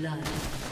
blood.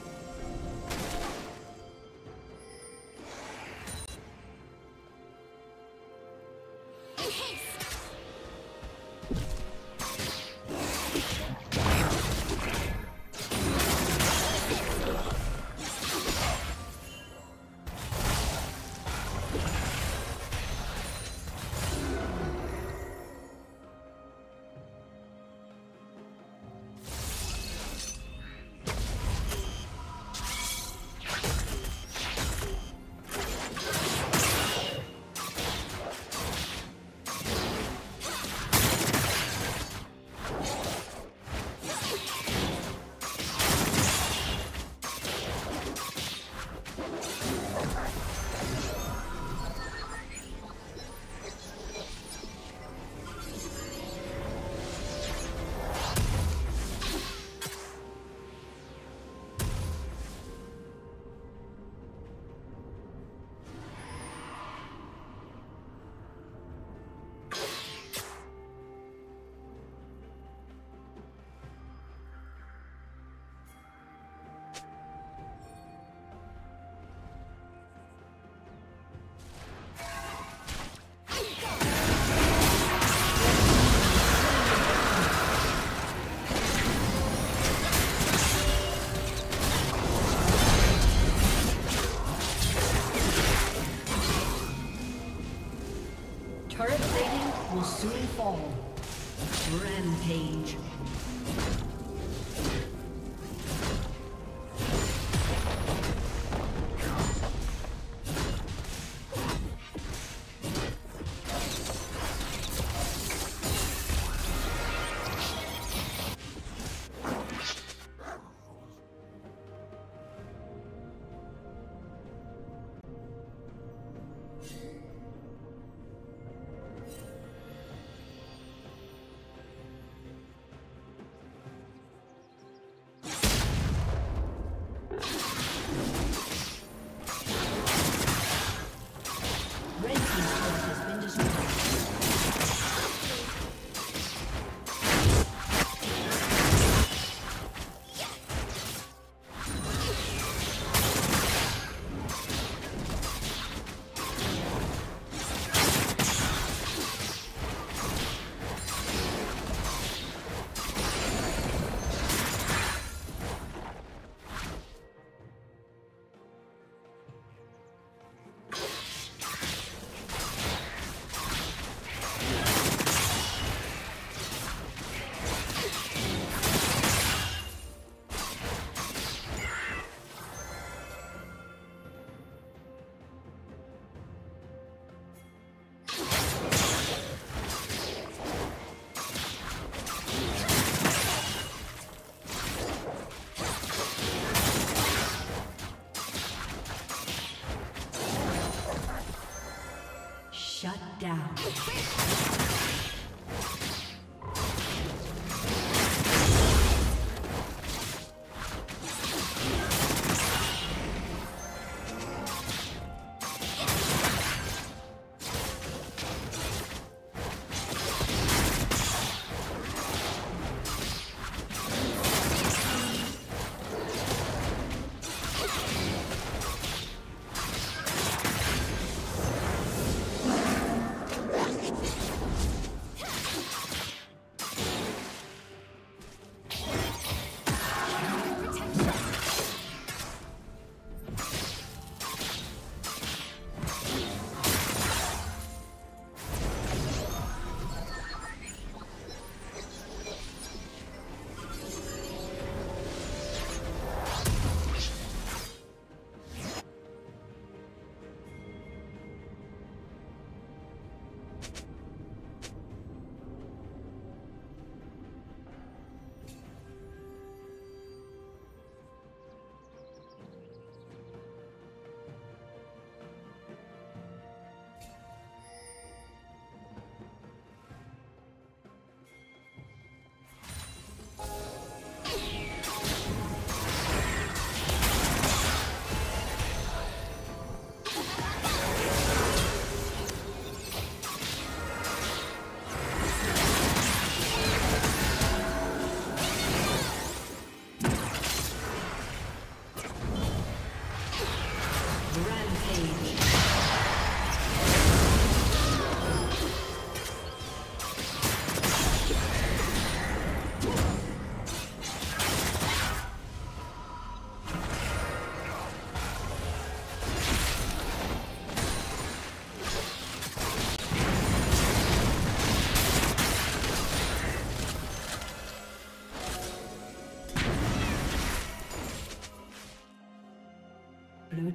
Fall. Rampage. Blue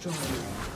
destroyed.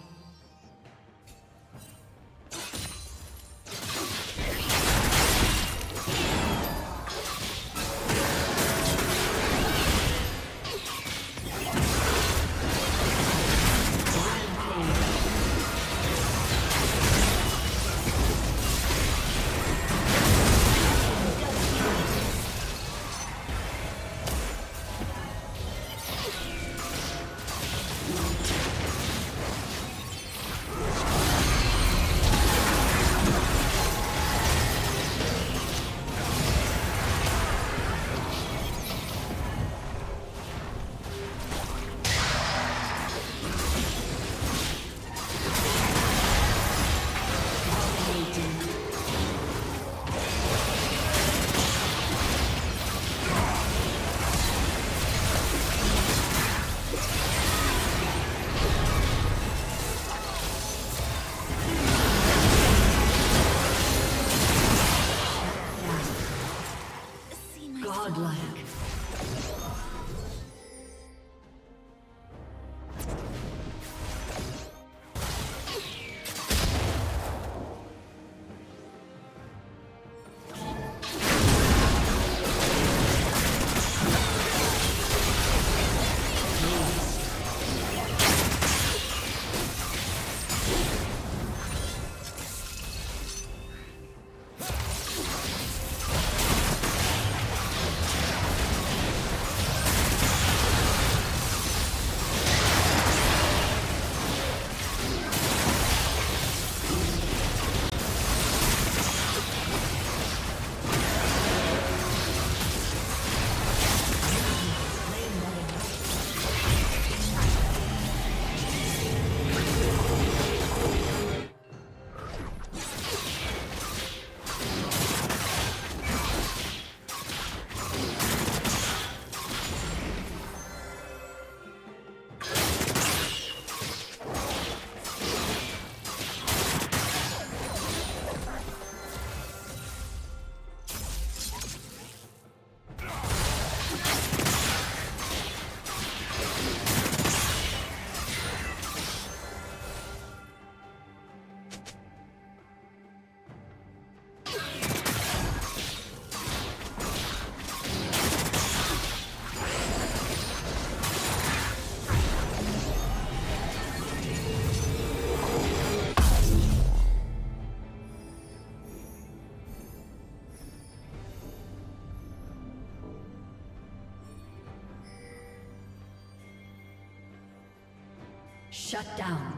Shut down.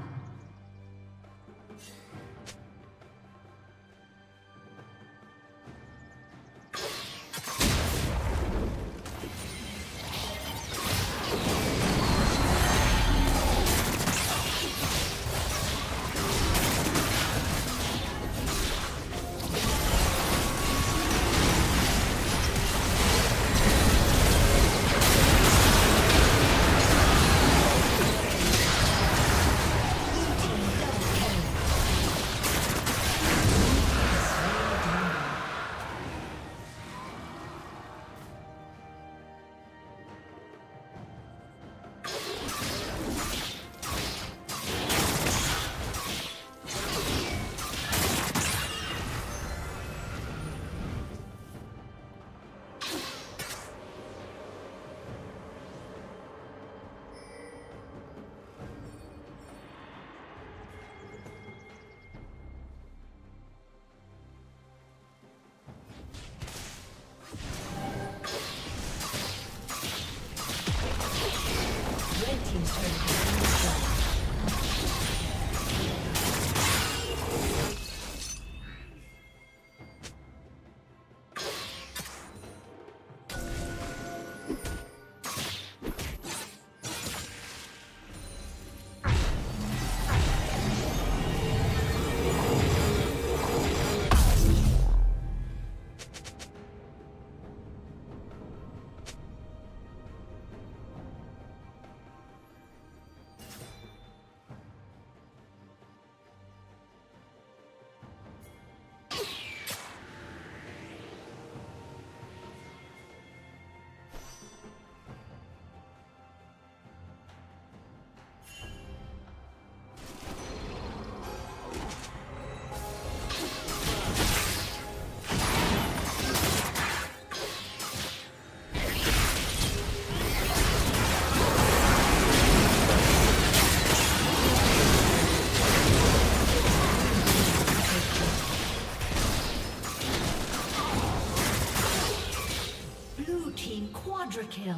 kill.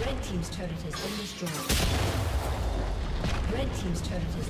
Red team's turret has been destroyed. Red team's turret has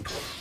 Pfft.